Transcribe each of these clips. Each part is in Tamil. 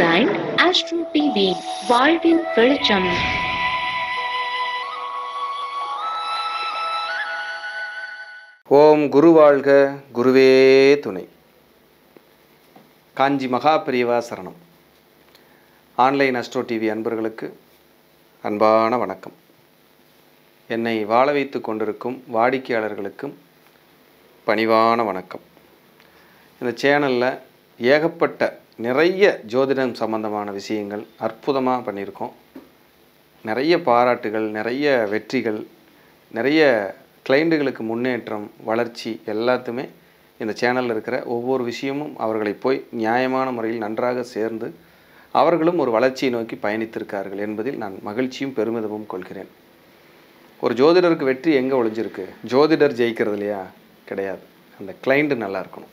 லைன் ஆஸ்ட்ரோ டிவி வாழ்வின் வெளிச்சம். ஓம் குரு வாழ்க குருவே துணை. காஞ்சி மகா பிரிவா சரணம் ஆன்லைன் அஸ்ட்ரோ டிவி அன்பர்களுக்கு அன்பான வணக்கம். என்னை வாழ வைத்து கொண்டிருக்கும் வாடிக்கையாளர்களுக்கும் பணிவான வணக்கம். இந்த சேனலில் ஏகப்பட்ட நிறைய ஜோதிடம் சம்பந்தமான விஷயங்கள் அற்புதமாக பண்ணியிருக்கோம். நிறைய பாராட்டுகள் நிறைய வெற்றிகள் நிறைய கிளைண்ட்டுகளுக்கு முன்னேற்றம் வளர்ச்சி எல்லாத்துமே இந்த சேனலில் இருக்கிற ஒவ்வொரு விஷயமும் அவர்களை போய் நியாயமான முறையில் நன்றாக சேர்ந்து அவர்களும் ஒரு வளர்ச்சியை நோக்கி பயணித்திருக்கார்கள் என்பதில் நான் மகிழ்ச்சியும் பெருமிதமும் கொள்கிறேன். ஒரு ஜோதிடருக்கு வெற்றி எங்கே ஒளிஞ்சிருக்கு? ஜோதிடர் ஜெயிக்கிறது இல்லையா? கிடையாது. அந்த கிளைண்ட்டு நல்லா இருக்கணும்.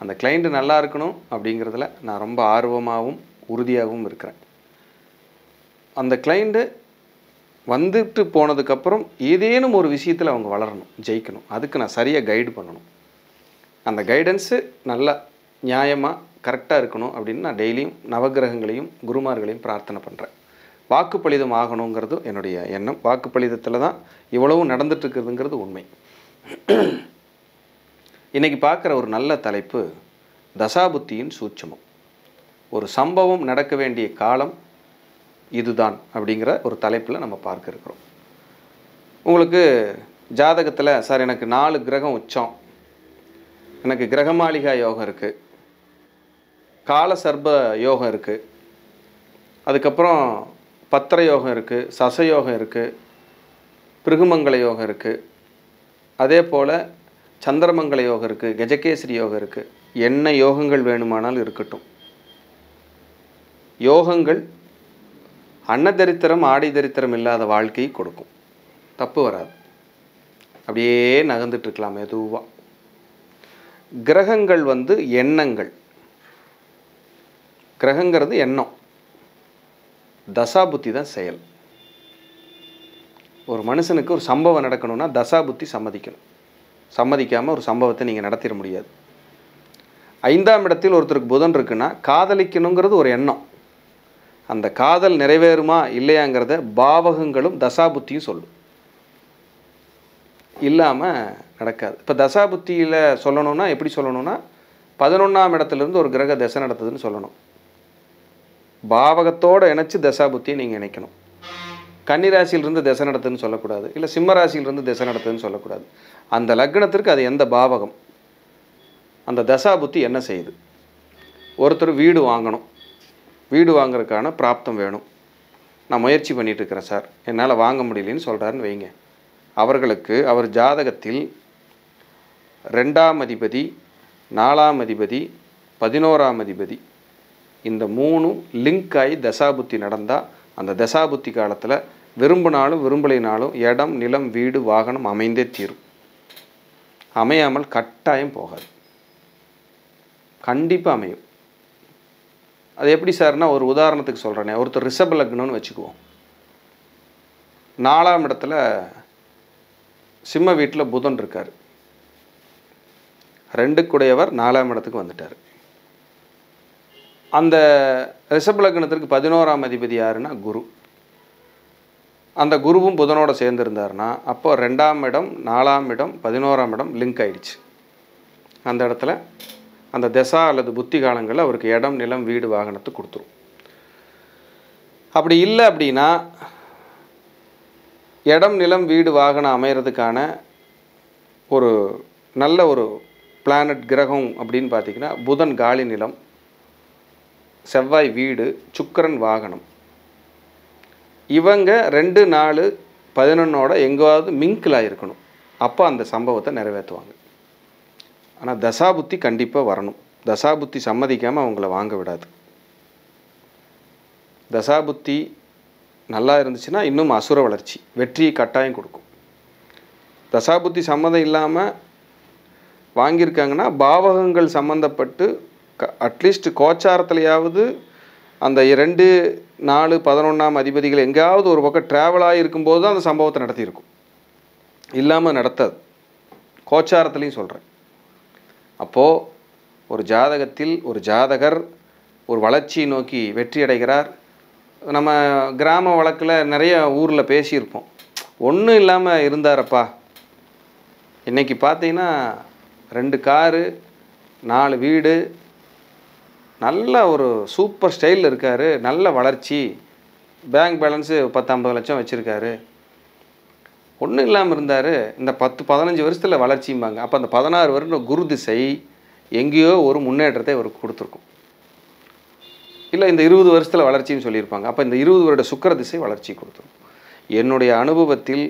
அந்த கிளைண்ட்டு நல்லா இருக்கணும் அப்படிங்கிறதுல நான் ரொம்ப ஆர்வமாகவும் உறுதியாகவும் இருக்கிறேன். அந்த கிளைண்ட்டு வந்துட்டு போனதுக்கப்புறம் ஏதேனும் ஒரு விஷயத்தில் அவங்க வளரணும் ஜெயிக்கணும். அதுக்கு நான் சரியாக கைடு பண்ணணும். அந்த கைடன்ஸு நல்லா நியாயமாக கரெக்டாக இருக்கணும் அப்படின்னு நான் டெய்லியும் நவகிரகங்களையும் குருமார்களையும் பிரார்த்தனை பண்ணுறேன் வாக்குப்பளிதம் ஆகணுங்கிறது என்னுடைய எண்ணம். வாக்குப்பளிதத்தில் தான் இவ்வளவும் நடந்துட்டு இருக்குதுங்கிறது உண்மை. இன்றைக்கி பார்க்குற ஒரு நல்ல தலைப்பு தசாபுத்தியின் சூட்சமம். ஒரு சம்பவம் நடக்க வேண்டிய காலம் இதுதான் அப்படிங்கிற ஒரு தலைப்பில் நம்ம பார்க்க இருக்கிறோம். உங்களுக்கு ஜாதகத்தில் சார் எனக்கு நாலு கிரகம் உச்சம். எனக்கு கிரகமாளிகா யோகம் இருக்குது கால சர்ப யோகம் இருக்குது அதுக்கப்புறம் பத்திர யோகம் இருக்குது சச யோகம் இருக்குது பிருகுமங்கல யோகம் இருக்குது அதே போல் சந்திரமங்கல யோகம் இருக்குது கஜகேசரி யோகம் இருக்குது என்ன யோகங்கள் வேணுமானாலும் இருக்கட்டும். யோகங்கள் அன்னதரித்திரம் ஆடி தரித்திரம் இல்லாத வாழ்க்கையை கொடுக்கும். தப்பு வராது. அப்படியே நகர்ந்துட்டுருக்கலாம் மெதுவாக கிரகங்கள் வந்து எண்ணங்கள். கிரகங்கிறது எண்ணம். தசாபுத்தி தான் செயல். ஒரு மனுஷனுக்கு ஒரு சம்பவம் நடக்கணும்னா தசாபுத்தி சம்மதிக்கணும். சம்மதிக்காமல் ஒரு சம்பவத்தை நீங்கள் நடத்திட முடியாது. ஐந்தாம் இடத்தில் ஒருத்தருக்கு புதன் இருக்குன்னா காதலிக்கணுங்கிறது ஒரு எண்ணம். அந்த காதல் நிறைவேறுமா இல்லையாங்கிறத பாவகங்களும் தசாபுத்தியும் சொல்லும். இல்லாமல் நடக்காது. இப்போ தசாபுத்தியில் சொல்லணும்னா எப்படி சொல்லணும்னா பதினொன்றாம் இடத்துலேருந்து ஒரு கிரக தசை நடத்துதுன்னு சொல்லணும். பாவகத்தோடு இணைச்சி தசாபுத்தியை நீங்கள் இணைக்கணும். கன்னிராசியிலிருந்து திசை நடத்துன்னு சொல்லக்கூடாது. இல்லை சிம்மராசியிலிருந்து திசை நடத்துன்னு சொல்லக்கூடாது. அந்த லக்னத்திற்கு அது எந்த பாவகம்? அந்த தசா புத்தி என்ன செய்யுது? ஒருத்தர் வீடு வாங்கணும். வீடு வாங்குறதுக்கான பிராப்தம் வேணும். நான் முயற்சி பண்ணிகிட்டு இருக்கிறேன் சார். என்னால் வாங்க முடியலன்னு சொல்கிறாருன்னு வைங்க. அவர்களுக்கு அவர் ஜாதகத்தில் ரெண்டாம் அதிபதி நாலாம் அதிபதி பதினோராம் அதிபதி இந்த மூணும் லிங்க் ஆகி தசாபுத்தி நடந்தால் அந்த தசாபுத்தி காலத்தில் விரும்பினாலும் விரும்பலைனாலும் இடம் நிலம் வீடு வாகனம் அமைந்தே தீரும். அமையாமல் கட்டாயம் போகாது. கண்டிப்பாக அமையும். அது எப்படி சார்னா ஒரு உதாரணத்துக்கு சொல்கிறேனே ஒருத்தர் ரிஷப லக்னம்னு வச்சுக்குவோம். நாலாம் இடத்துல சிம்ம வீட்டில் புதன் இருக்கார். ரெண்டுக்குடையவர் நாலாம் இடத்துக்கு வந்துட்டார். அந்த ரிஷப லக்னத்திற்கு பதினோராம் அதிபதி யாருன்னா குரு. அந்த குருவும் புதனோட சேர்ந்துருந்தாருன்னா அப்போ ரெண்டாம் இடம் நாலாம் இடம் பதினோராம் இடம் லிங்க் ஆயிடுச்சு. அந்த இடத்துல அந்த திசா அல்லது புத்தி காலங்களில் அவருக்கு இடம் நிலம் வீடு வாகனத்தை கொடுத்துரும். அப்படி இல்லை அப்படின்னா இடம் நிலம் வீடு வாகனம் அமைகிறதுக்கான ஒரு நல்ல ஒரு பிளானட் கிரகம் அப்படின்னு பார்த்தீங்கன்னா புதன் காலி நிலம் செவ்வாய் வீடு சுக்கரன் வாகனம். இவங்க ரெண்டு நாலு பதினொன்னோட எங்கேயாவது மிங்கிளாக இருக்கணும். அப்போ அந்த சம்பவத்தை நிறைவேற்றுவாங்க. ஆனால் தசாபுத்தி கண்டிப்பாக வரணும். தசாபுத்தி சம்மதிக்காமல் அவங்கள வாங்க விடாது. தசாபுத்தி நல்லா இருந்துச்சுன்னா இன்னும் அசுர வளர்ச்சி வெற்றியை கட்டாயம் கொடுக்கும். தசாபுத்தி சம்மதம் இல்லாமல் வாங்கியிருக்காங்கன்னா பாவகங்கள் சம்மந்தப்பட்டு க அட்லீஸ்ட் கோச்சாரத்துலையாவது அந்த ரெண்டு நாலு பதினொன்றாம் அதிபதிகள் எங்கேயாவது ஒரு பக்கம் ட்ராவலாக இருக்கும்போது தான் அந்த சம்பவத்தை நடத்தியிருக்கும். இல்லாமல் நடத்தாது. கோச்சாரத்துலேயும் சொல்கிறேன் அப்போது ஒரு ஜாதகத்தில் ஒரு ஜாதகர் ஒரு வளர்ச்சியை நோக்கி வெற்றி அடைகிறார். நம்ம கிராம வழக்கில் நிறைய ஊரில் பேசியிருப்போம். ஒன்றும் இல்லாமல் இருந்தாரப்பா. இன்னைக்கு பார்த்தீங்கன்னா ரெண்டு காரு நாலு வீடு நல்ல ஒரு சூப்பர் ஸ்டைலில் இருக்கார். நல்ல வளர்ச்சி. பேங்க் பேலன்ஸு பத்து ஐம்பது லட்சம் வச்சுருக்காரு. ஒன்றும் இல்லாமல் இருந்தார். இந்த பத்து பதினஞ்சு வருஷத்தில் வளர்ச்சிம்பாங்க. அப்போ அந்த பதினாறு வருடம் குரு திசை எங்கேயோ ஒரு முன்னேற்றத்தை அவருக்கு கொடுத்துருக்கும். இல்லை இந்த இருபது வருஷத்தில் வளர்ச்சின்னு சொல்லியிருப்பாங்க. அப்போ இந்த இருபது வருட சுக்கர திசை வளர்ச்சி கொடுத்துரும். என்னுடைய அனுபவத்தில்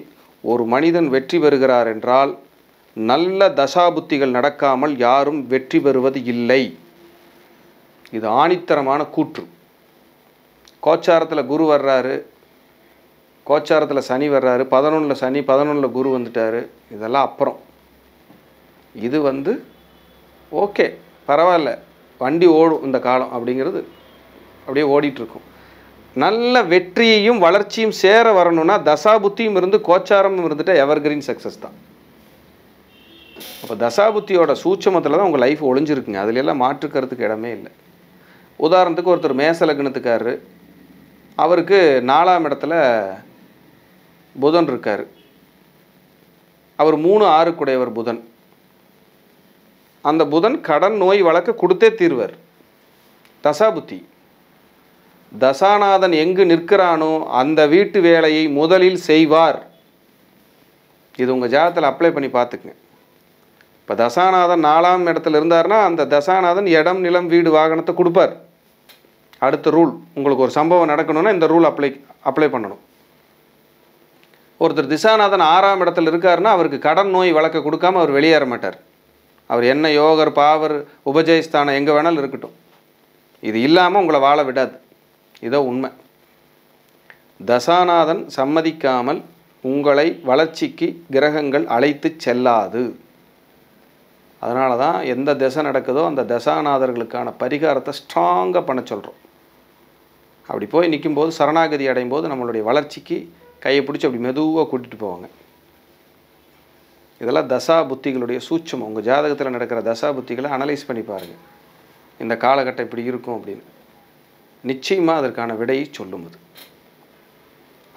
ஒரு மனிதன் வெற்றி பெறுகிறார் என்றால் நல்ல தசாபுத்திகள் நடக்காமல் யாரும் வெற்றி பெறுவது இல்லை. இது ஆணித்தரமான கூற்று. கோச்சாரத்தில் குரு வர்றாரு. கோச்சாரத்தில் சனி வர்றாரு. பதினொன்றில் சனி பதினொன்றில் குரு வந்துட்டார். இதெல்லாம் அப்புறம். இது வந்து ஓகே பரவாயில்ல. வண்டி ஓடும் இந்த காலம் அப்படிங்கிறது அப்படியே ஓடிட்டுருக்கும். நல்ல வெற்றியையும் வளர்ச்சியும் சேர வரணும்னா தசாபுத்தியும் இருந்து கோச்சாரமும் இருந்துட்டால் எவர்கிரீன் சக்ஸஸ் தான். அப்போ தசாபுத்தியோட சூட்சமத்தில் தான் உங்கள் லைஃப் ஒளிஞ்சிருக்குங்க. அதுலெல்லாம் மாற்றுக்கிறதுக்கு இடமே இல்லை. உதாரணத்துக்கு ஒருத்தர் மேச லக்னத்துக்காரரு அவருக்கு நாலாம் இடத்துல புதன் இருக்கார். அவர் மூணு ஆறுக்குடையவர் புதன். அந்த புதன் கடன் நோய் வழக்க கொடுத்தே தீர்வர். தசாபுத்தி தசாநாதன் எங்கு நிற்கிறானோ அந்த வீட்டு வேலையை முதலில் செய்வார். இது உங்கள் ஜாதத்தில் அப்ளை பண்ணி பார்த்துக்குங்க. இப்போ தசாநாதன் நாலாம் இடத்துல இருந்தார்னா அந்த தசாநாதன் இடம் நிலம் வீடு வாகனத்தை கொடுப்பார். அடுத்த ரூல் உங்களுக்கு ஒரு சம்பவம் நடக்கணும்னா இந்த ரூல் அப்ளை அப்ளை பண்ணணும். ஒருத்தர் திசாநாதன் ஆறாம் இடத்துல இருக்காருன்னா அவருக்கு கடன் நோய் வழக்க கொடுக்காம அவர் வெளியேற மாட்டார். அவர் என்ன யோகர் பாவர் உபஜயஸ்தானம் எங்கே வேணாலும் இருக்கட்டும். இது இல்லாமல் உங்களை வாழ விடாது. இதோ உண்மை. தசாநாதன் சம்மதிக்காமல் உங்களை வளர்ச்சிக்கு கிரகங்கள் அழைத்து செல்லாது. அதனால தான் எந்த திசை நடக்குதோ அந்த தசாநாதர்களுக்கான பரிகாரத்தை ஸ்ட்ராங்காக பண்ண சொல்கிறோம் அப்படி போய் நிற்கும்போது சரணாகதி அடையும் போது நம்மளுடைய வளர்ச்சிக்கு கையை பிடிச்சி அப்படி மெதுவாக கூட்டிகிட்டு போவாங்க. இதெல்லாம் தசா புத்திகளுடைய சூட்சம் உங்கள் ஜாதகத்தில் நடக்கிற தசா புத்திகளை அனலைஸ் பண்ணி பாருங்கள் இந்த காலகட்டம் இப்படி இருக்கும் அப்படின்னு. நிச்சயமாக அதற்கான விடையை சொல்லும் அது.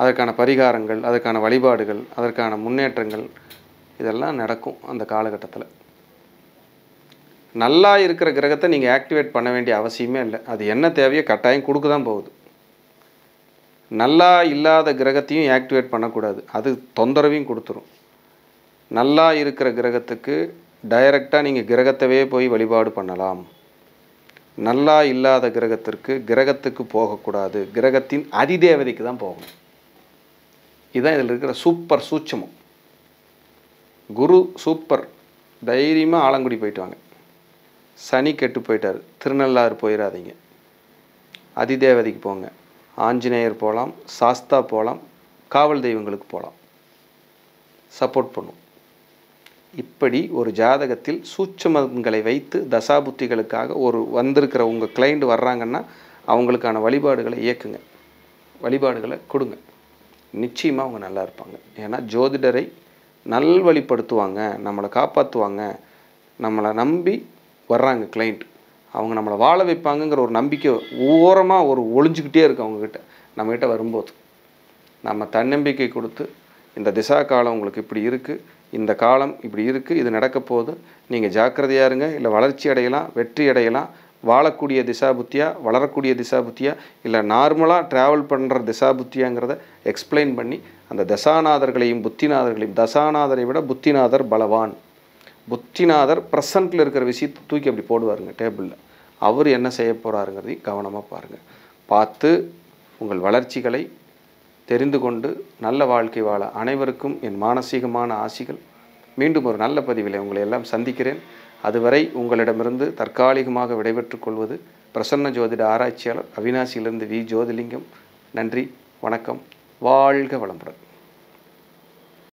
அதற்கான பரிகாரங்கள் அதற்கான வழிபாடுகள் அதற்கான முன்னேற்றங்கள் இதெல்லாம் நடக்கும் அந்த காலகட்டத்தில். நல்லா இருக்கிற கிரகத்தை நீங்கள் ஆக்டிவேட் பண்ண வேண்டிய அவசியமே இல்லை. அது என்ன தேவையோ கட்டாயம் கொடுக்க தான் போகுது. நல்லா இல்லாத கிரகத்தையும் ஆக்டிவேட் பண்ணக்கூடாது. அது தொந்தரவையும் கொடுத்துரும். நல்லா இருக்கிற கிரகத்துக்கு டைரக்டாக நீங்கள் கிரகத்தவே போய் வழிபாடு பண்ணலாம். நல்லா இல்லாத கிரகத்திற்கு கிரகத்துக்கு போகக்கூடாது. கிரகத்தின் அதிதேவதைக்கு தான் போகணும். இதுதான் இதில் இருக்கிற சூப்பர் சூட்சமம். குரு சூப்பர் தைரியமாக ஆலங்குடி போயிட்டு வாங்க. சனி கெட்டு போயிட்டார். திருநள்ளாறு போயிடாதீங்க அதிதேவதைக்கு போங்க. ஆஞ்சநேயர் போகலாம் சாஸ்தா போகலாம் காவல் தெய்வங்களுக்கு போகலாம். சப்போர்ட் பண்ணும். இப்படி ஒரு ஜாதகத்தில் சூட்சமங்களை வைத்து தசாபுத்திகளுக்காக ஒரு வந்திருக்கிற உங்கள் கிளைண்ட் வர்றாங்கன்னா அவங்களுக்கான வழிபாடுகளை இயக்குங்க. வழிபாடுகளை கொடுங்க. நிச்சயமாக அவங்க நல்லா இருப்பாங்க. ஏன்னா ஜோதிடரை நல்வழிப்படுத்துவாங்க நம்மளை காப்பாற்றுவாங்க நம்மளை நம்பி வர்றாங்க கிளைண்ட் அவங்க நம்மளை வாழ வைப்பாங்கங்கிற ஒரு நம்பிக்கை ஓரமாக ஒரு ஒளிஞ்சுக்கிட்டே இருக்கு அவங்கக்கிட்ட நம்மக்கிட்ட வரும்போது. நம்ம தன்னம்பிக்கை கொடுத்து இந்த திசா காலம் உங்களுக்கு இப்படி இருக்குது இந்த காலம் இப்படி இருக்குது இது நடக்க போது நீங்கள் ஜாக்கிரதையாக இருங்க இல்லை வளர்ச்சி அடையலாம் வெற்றி அடையலாம் வாழக்கூடிய திசா புத்தியா வளரக்கூடிய திசா புத்தியா இல்லை நார்மலாக ட்ராவல் பண்ணுற திசா புத்தியாங்கிறத எக்ஸ்பிளைன் பண்ணி அந்த தசாநாதர்களையும் புத்திநாதர்களையும் தசாநாதரை விட புத்திநாதர் பலவான். புத்திநாதர் ப்ரெசண்ட்டில் இருக்கிற விஷயத்தை தூக்கி அப்படி போடுவாருங்க டேபிளில் அவர் என்ன செய்ய போகிறாருங்கிறதையும் கவனமாக பாருங்கள் பார்த்து உங்கள் வளர்ச்சிகளை தெரிந்து கொண்டு நல்ல வாழ்க்கை வாழ அனைவருக்கும் என் மானசீகமான ஆசிகள். மீண்டும் ஒரு நல்ல பதிவில் உங்களை எல்லாம் சந்திக்கிறேன். அதுவரை உங்களிடமிருந்து தற்காலிகமாக விடைபெற்றுக் கொள்வது பிரசன்ன ஜோதிட ஆராய்ச்சியாளர் அவினாசியிலிருந்து வி ஜோதிலிங்கம். நன்றி வணக்கம் வாழ்க வளமுடன்.